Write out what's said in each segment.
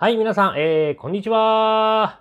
はい、皆さん、えー、こんにちは。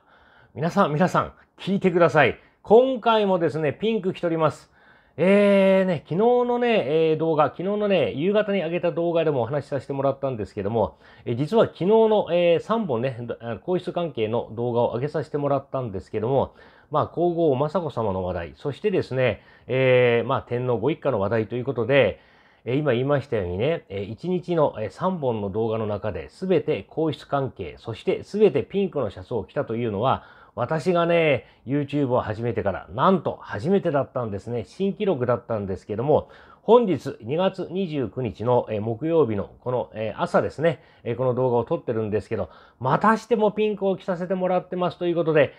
皆さん、皆さん、聞いてください。今回もですね、ピンク着ております。えーね、昨日のね、えー、動画、昨日のね、夕方に上げた動画でもお話しさせてもらったんですけども、えー、実は昨日の、えー、3本ね、皇室関係の動画を上げさせてもらったんですけども、まあ、皇后雅子様の話題、そしてですね、えー、まあ、天皇ご一家の話題ということで、今言いましたようにね、1日の3本の動画の中で全て皇室関係、そして全てピンクのシャツを着たというのは、私がね、YouTube を始めてから、なんと初めてだったんですね。新記録だったんですけども、本日2月29日の木曜日のこの朝ですね、この動画を撮ってるんですけど、またしてもピンクを着させてもらってますということで、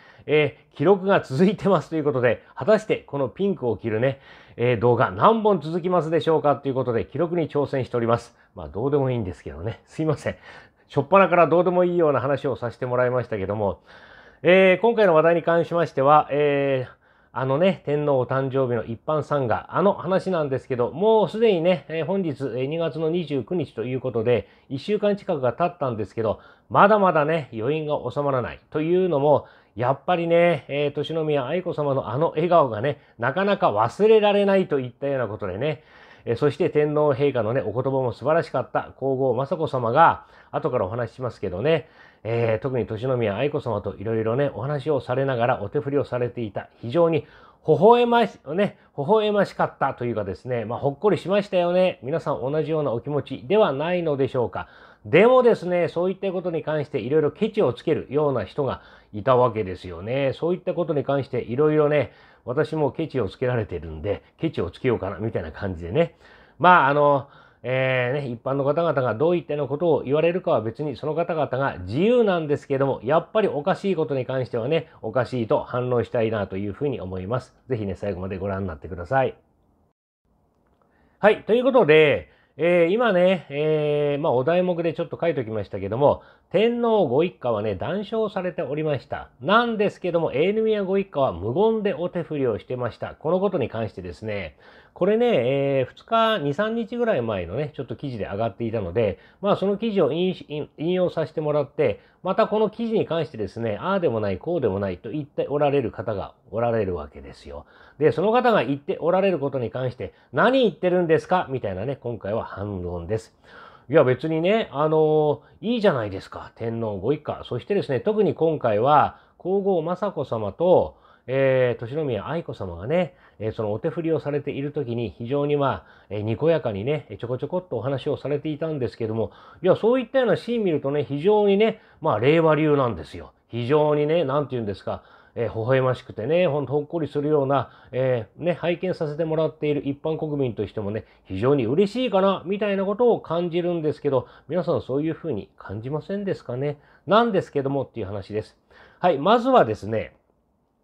記録が続いてますということで、果たしてこのピンクを着るね、え動画何本続きますでしょうかということで、記録に挑戦しております。まあどうでもいいんですけどね、すいません。しょっぱなからどうでもいいような話をさせてもらいましたけども、えー、今回の話題に関しましては、えー、あのね、天皇お誕生日の一般参賀、あの話なんですけど、もうすでにね、えー、本日え2月の29日ということで、1週間近くが経ったんですけど、まだまだね、余韻が収まらないというのも、やっぱりね、えー、年宮愛子様のあの笑顔がね、なかなか忘れられないといったようなことでね、えそして天皇陛下のね、お言葉も素晴らしかった皇后雅子様が、後からお話ししますけどね、えー、特に年宮愛子様といろいろね、お話をされながらお手振りをされていた、非常に微笑まし、ね、微笑ましかったというかですね、まあ、ほっこりしましたよね。皆さん同じようなお気持ちではないのでしょうか。でもですね、そういったことに関していろいろケチをつけるような人がいたわけですよね。そういったことに関していろいろね、私もケチをつけられてるんで、ケチをつけようかな、みたいな感じでね。まあ、あの、えー、ね、一般の方々がどういったようなことを言われるかは別にその方々が自由なんですけども、やっぱりおかしいことに関してはね、おかしいと反応したいなというふうに思います。ぜひね、最後までご覧になってください。はい、ということで、えー、今ね、えー、まあ、お題目でちょっと書いておきましたけども、天皇ご一家はね、談笑されておりました。なんですけども、エーヌミアご一家は無言でお手振りをしてました。このことに関してですね、これね、えー、2日、2、3日ぐらい前のね、ちょっと記事で上がっていたので、まあその記事を引用させてもらって、またこの記事に関してですね、ああでもない、こうでもないと言っておられる方がおられるわけですよ。で、その方が言っておられることに関して、何言ってるんですか？みたいなね、今回は反論です。いや別にね、あの、いいじゃないですか。天皇ご一家。そしてですね、特に今回は、皇后雅子様と、えー、年宮愛子様がね、えー、そのお手振りをされている時に非常にまあ、えー、にこやかにね、ちょこちょこっとお話をされていたんですけども、いや、そういったようなシーン見るとね、非常にね、まあ、令和流なんですよ。非常にね、なんて言うんですか、えー、微笑ましくてね、ほんとほっこりするような、えー、ね、拝見させてもらっている一般国民としてもね、非常に嬉しいかな、みたいなことを感じるんですけど、皆さんそういうふうに感じませんですかね？なんですけどもっていう話です。はい、まずはですね、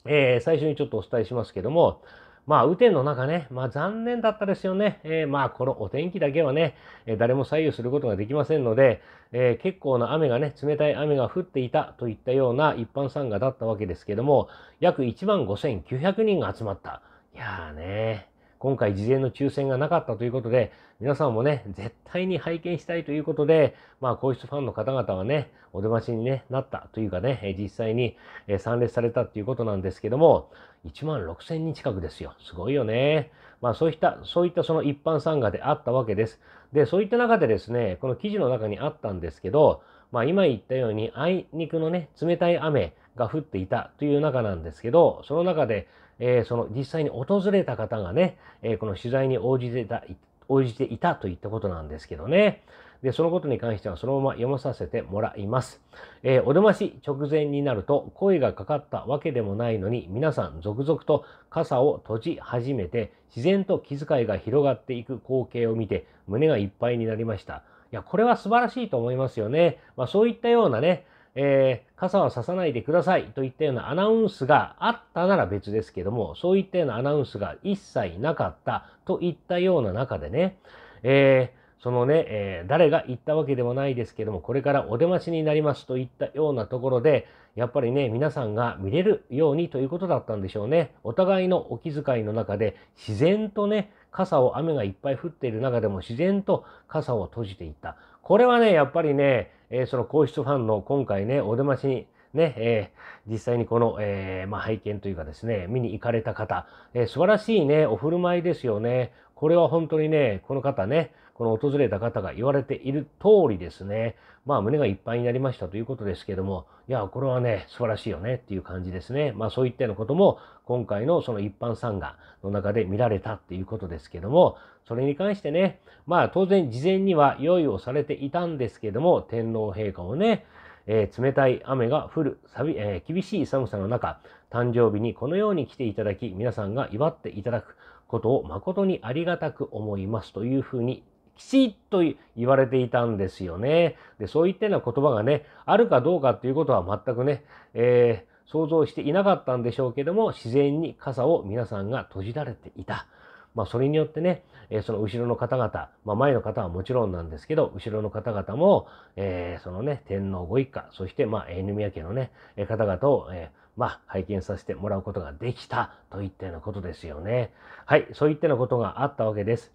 えー、最初にちょっとお伝えしますけども、まあ、雨天の中ね、まあ残念だったですよね。えー、まあ、このお天気だけはね、え誰も左右することができませんので、えー、結構な雨がね、冷たい雨が降っていたといったような一般参賀だったわけですけども、約1万5900人が集まった。いやーね、今回事前の抽選がなかったということで、皆さんもね、絶対に拝見したいということで、まあ、皇室ファンの方々はね、お出ましに、ね、なったというかね、実際に参列されたということなんですけども、1万6千人近くですよ。すごいよね。まあ、そういった、そういったその一般参加であったわけです。で、そういった中でですね、この記事の中にあったんですけど、まあ、今言ったように、あいにくのね、冷たい雨が降っていたという中なんですけど、その中で、えー、その実際に訪れた方がね、えー、この取材に応じてた、応じていたといったことなんですけどね。で、そのことに関してはそのまま読まさせてもらいます。えー、お出まし直前になると声がかかったわけでもないのに皆さん続々と傘を閉じ始めて自然と気遣いが広がっていく光景を見て胸がいっぱいになりました。いや、これは素晴らしいと思いますよね。まあそういったようなね、えー、傘はささないでくださいといったようなアナウンスがあったなら別ですけども、そういったようなアナウンスが一切なかったといったような中でね、えー、そのね、えー、誰が言ったわけでもないですけども、これからお出ましになりますといったようなところで、やっぱりね、皆さんが見れるようにということだったんでしょうね。お互いのお気遣いの中で、自然とね、傘を雨がいっぱい降っている中でも自然と傘を閉じていった。これはね、やっぱりね、えー、その皇室ファンの今回ね、お出ましにね、えー、実際にこの、えー、まあ、拝見というかですね、見に行かれた方、えー、素晴らしいね、お振る舞いですよね。これは本当にね、この方ね、この訪れた方が言われている通りですね、まあ胸がいっぱいになりましたということですけども、いや、これはね、素晴らしいよねっていう感じですね。まあそういったようなことも今回のその一般参賀の中で見られたっていうことですけども、それに関してね、まあ当然事前には用意をされていたんですけども、天皇陛下をね、えー、冷たい雨が降る、えー、厳しい寒さの中、誕生日にこのように来ていただき、皆さんが祝っていただくことを誠にありがたく思いますというふうにきちっと言われていたんですよね。で、そういったような言葉がね、あるかどうかっていうことは全くね、えー、想像していなかったんでしょうけども、自然に傘を皆さんが閉じられていた。まあ、それによってね、え、その後ろの方々、まあ、前の方はもちろんなんですけど、後ろの方々も、え、そのね、天皇ご一家、そして、まあ、犬宮家のね、方々を、えまあ、拝見させてもらうことができたといったようなことですよね。はい、そういったようなことがあったわけです。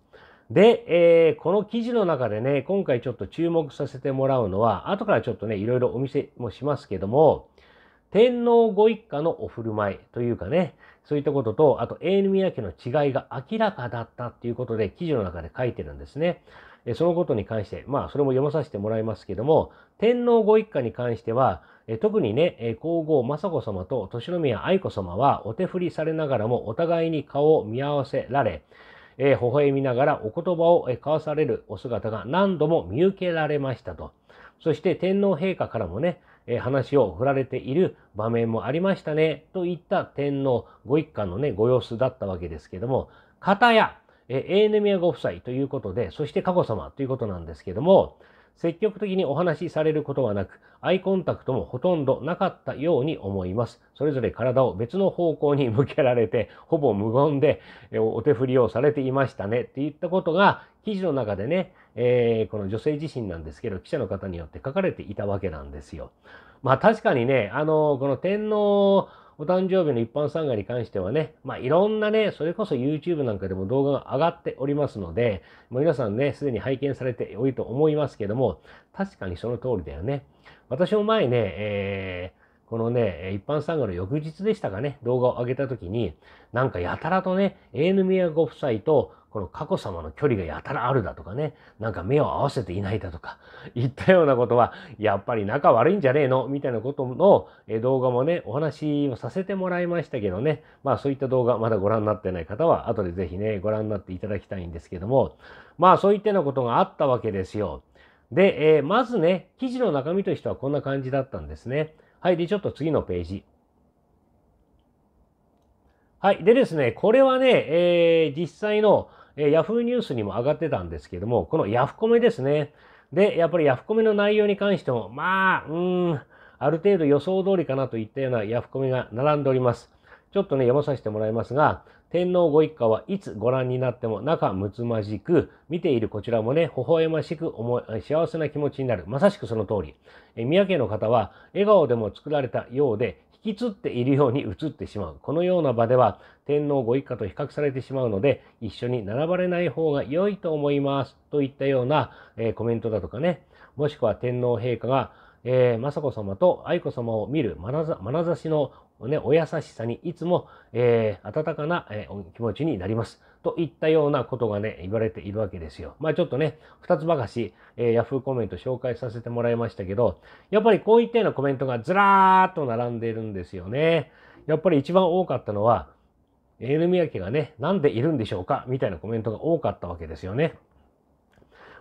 で、えー、この記事の中でね、今回ちょっと注目させてもらうのは、後からちょっとね、いろいろお見せもしますけども、天皇ご一家のお振る舞いというかね、そういったことと、あと、永宮家の違いが明らかだったっていうことで、記事の中で書いてるんですね。そのことに関して、まあ、それも読まさせてもらいますけども、天皇ご一家に関しては、特にね、皇后雅子様と年宮愛子様はお手振りされながらもお互いに顔を見合わせられ、えー、微笑みながらお言葉を交わされるお姿が何度も見受けられましたと。そして天皇陛下からもね、え、話を振られている場面もありましたね、といった天皇ご一家のね、ご様子だったわけですけども、片や、えー、エーネミアご夫妻ということで、そして佳子さまということなんですけども、積極的にお話しされることはなく、アイコンタクトもほとんどなかったように思います。それぞれ体を別の方向に向けられて、ほぼ無言でお手振りをされていましたねって言ったことが、記事の中でね、えー、この女性自身なんですけど、記者の方によって書かれていたわけなんですよ。まあ確かにね、あの、この天皇お誕生日の一般参賀に関してはね、まあいろんなね、それこそ YouTube なんかでも動画が上がっておりますので、もう皆さんね、すでに拝見されておいと思いますけども、確かにその通りだよね。私も前ね、えー、このね、一般参賀の翌日でしたかね、動画を上げた時に、なんかやたらとね、エーヌミヤご夫妻とこの佳子様の距離がやたらあるだとかね、なんか目を合わせていないだとか、言ったようなことは、やっぱり仲悪いんじゃねえのみたいなことの動画もね、お話をさせてもらいましたけどね、まあそういった動画まだご覧になってない方は、後でぜひね、ご覧になっていただきたいんですけども、まあそういったようなことがあったわけですよ。で、えー、まずね、記事の中身としてはこんな感じだったんですね。はい。で、ちょっと次のページ。はい。でですね、これはね、えー、実際のえー、ヤフーニュースにも上がってたんですけども、このヤフコメですね。で、やっぱりヤフコメの内容に関しても、まあ、うん、ある程度予想通りかなといったようなヤフコメが並んでおります。ちょっとね、読まさせてもらいますが、天皇ご一家はいつご覧になっても仲睦まじく、見ているこちらもね、微笑ましく思い、幸せな気持ちになる。まさしくその通り。え宮家の方は、笑顔でも作られたようで、引きつっているように映ってしまう。このような場では天皇ご一家と比較されてしまうので、一緒に並ばれない方が良いと思います。といったような、えー、コメントだとかね。もしくは天皇陛下が、えー、雅子様と愛子様を見る眼差しのね、お優しさにいつも、えー、温かな、えー、気持ちになります。といったようなことがね、言われているわけですよ。まあちょっとね、二つばかし、えー、ヤフーコメント紹介させてもらいましたけど、やっぱりこういったようなコメントがずらーっと並んでいるんですよね。やっぱり一番多かったのは、エルミヤ家がね、なんでいるんでしょうかみたいなコメントが多かったわけですよね。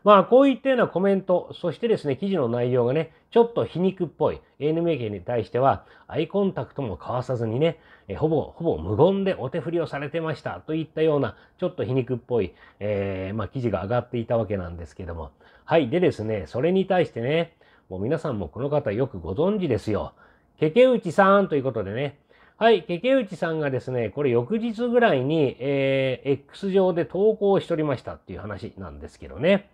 まあ、こういったようなコメント、そしてですね、記事の内容がね、ちょっと皮肉っぽい ANMA に対しては、アイコンタクトも交わさずにね、えほぼ、ほぼ無言でお手振りをされてましたといったような、ちょっと皮肉っぽい、えー、まあ、記事が上がっていたわけなんですけども。はい。でですね、それに対してね、もう皆さんもこの方よくご存知ですよ。ケケウチさんということでね、はい、ケケウチさんがですね、これ翌日ぐらいに、えー、X 上で投稿しておりましたっていう話なんですけどね。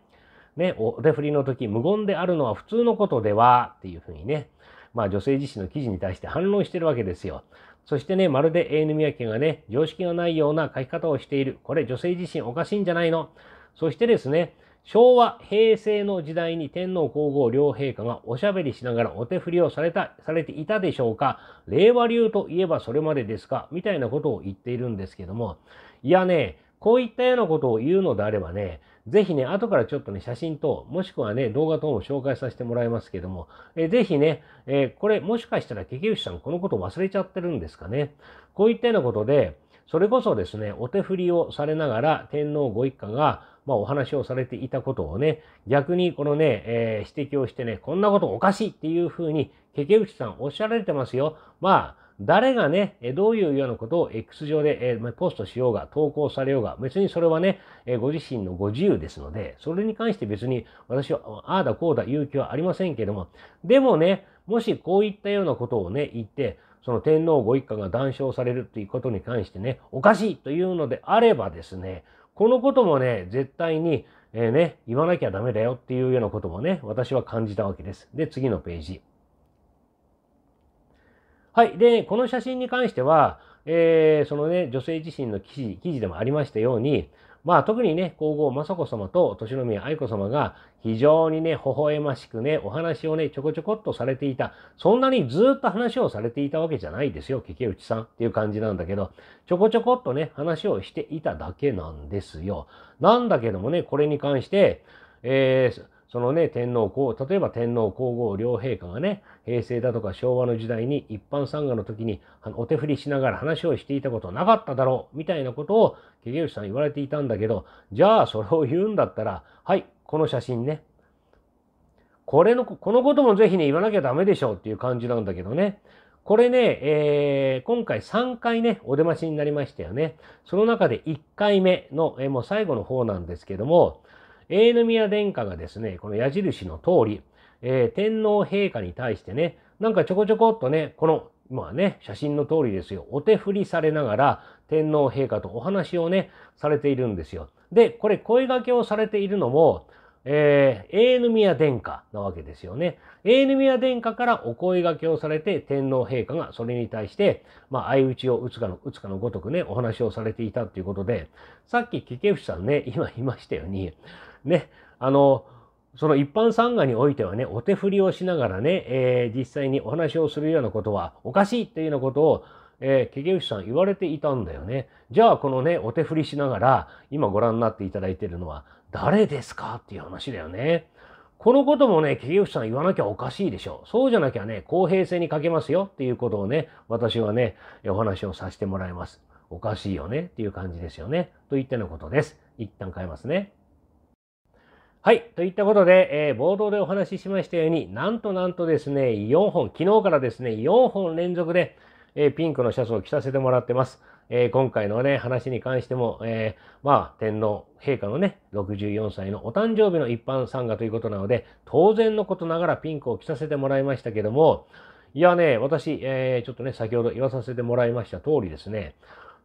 ね、お手振りの時無言であるのは普通のことではっていうふうにね、まあ女性自身の記事に対して反論してるわけですよ。そしてね、まるで AN 宮家がね、常識がないような書き方をしている。これ女性自身おかしいんじゃないの？そしてですね、昭和、平成の時代に天皇皇后両陛下がおしゃべりしながらお手振りをされた、されていたでしょうか？令和流といえばそれまでですか？みたいなことを言っているんですけども、いやね、こういったようなことを言うのであればね、ぜひね、後からちょっとね、写真と、もしくはね、動画等も紹介させてもらいますけども、えぜひね、えー、これもしかしたらケケウシさんこのこと忘れちゃってるんですかね。こういったようなことで、それこそですね、お手振りをされながら天皇ご一家が、まあ、お話をされていたことをね、逆にこのね、えー、指摘をしてね、こんなことおかしいっていうふうに、竹内さんおっしゃられてますよ。まあ、誰がね、どういうようなことを X 上でポストしようが、投稿されようが、別にそれはね、ご自身のご自由ですので、それに関して別に私はああだこうだ言う気はありませんけども、でもね、もしこういったようなことをね、言って、その天皇ご一家が談笑されるっていうことに関してね、おかしいというのであればですね、このこともね、絶対に、えー、ね、言わなきゃダメだよっていうようなこともね、私は感じたわけです。で、次のページ。はい。で、この写真に関しては、えー、そのね、女性自身の記事、記事でもありましたように、まあ特にね、皇后雅子様と年宮愛子様が非常にね、微笑ましくね、お話をね、ちょこちょこっとされていた。そんなにずっと話をされていたわけじゃないですよ、竹内さんっていう感じなんだけど、ちょこちょこっとね、話をしていただけなんですよ。なんだけどもね、これに関して、えー、そのね、天皇皇、例えば天皇皇后両陛下がね、平成だとか昭和の時代に一般参賀の時にお手振りしながら話をしていたことなかっただろう、みたいなことを、竹内さん言われていたんだけど、じゃあそれを言うんだったら、はい、この写真ね。これの、このこともぜひね、言わなきゃダメでしょうっていう感じなんだけどね。これね、えー、今回3回ね、お出ましになりましたよね。その中で1回目の、えー、もう最後の方なんですけども、永宮殿下がですね、この矢印の通り、えー、天皇陛下に対してね、なんかちょこちょこっとね、この、まあね、写真の通りですよ。お手振りされながら、天皇陛下とお話をね、されているんですよ。で、これ声掛けをされているのも、えー、永宮殿下なわけですよね。永宮殿下からお声掛けをされて、天皇陛下がそれに対して、まあ、相打ちを打つかの、打つかのごとくね、お話をされていたということで、さっき、ケフさんね、今言いましたように、ね、あの、その一般参賀においてはね、お手振りをしながらね、えー、実際にお話をするようなことはおかしいっていうようなことを、えー、ケゲウシさん言われていたんだよね。じゃあ、このね、お手振りしながら、今ご覧になっていただいているのは、誰ですかっていう話だよね。このこともね、ケゲウシさん言わなきゃおかしいでしょ。そうじゃなきゃね、公平性に欠けますよっていうことをね、私はね、お話をさせてもらいます。おかしいよねっていう感じですよね。といったようなことです。一旦変えますね。はい。といったことで、えー、冒頭でお話ししましたように、なんとなんとですね、4本、昨日からですね、4本連続で、えー、ピンクのシャツを着させてもらってます。えー、今回のね、話に関しても、え、まあ、天皇陛下のね、64歳のお誕生日の一般参賀ということなので、当然のことながらピンクを着させてもらいましたけども、いやね、私、え、ちょっとね、先ほど言わさせてもらいました通りですね、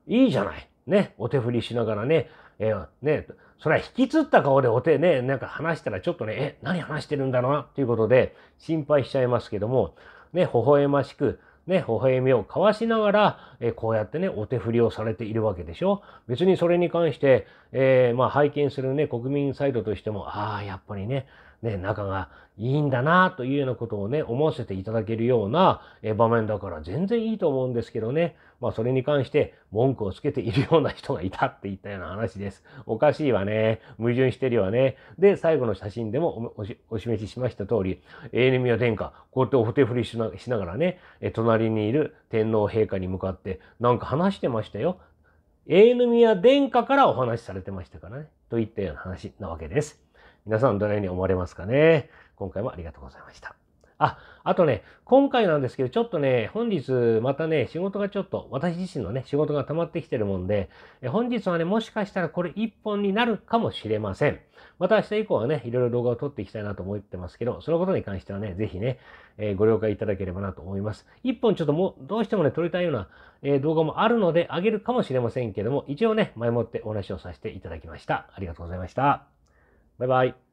いいじゃない。ね、お手振りしながらね、えー、ね、それは引きつった顔でお手ね、なんか話したらちょっとね、え、何話してるんだろうな、っていうことで心配しちゃいますけども、ね、微笑ましく、ね、微笑みを交わしながら、えこうやってね、お手振りをされているわけでしょ？別にそれに関して、えー、まあ拝見するね、国民サイドとしても、ああ、やっぱりね、ね、仲がいいんだなというようなことをね、思わせていただけるような場面だから全然いいと思うんですけどね。まあそれに関して文句をつけているような人がいたって言ったような話です。おかしいわね。矛盾してるよね。で、最後の写真でもお示ししました通り、エネミア殿下、こうやってお手振りしなしながらね、隣にいる天皇陛下に向かってなんか話してましたよ。エーヌミア殿下からお話しされてましたからね。といったような話なわけです。皆さんどのように思われますかね？今回もありがとうございました。あ、あとね、今回なんですけど、ちょっとね、本日またね、仕事がちょっと、私自身のね、仕事が溜まってきてるもんで、え本日はね、もしかしたらこれ一本になるかもしれません。また明日以降はね、いろいろ動画を撮っていきたいなと思ってますけど、そのことに関してはね、ぜひね、えー、ご了解いただければなと思います。一本ちょっともう、どうしてもね、撮りたいような、えー、動画もあるので、あげるかもしれませんけども、一応ね、前もってお話をさせていただきました。ありがとうございました。バイバイ。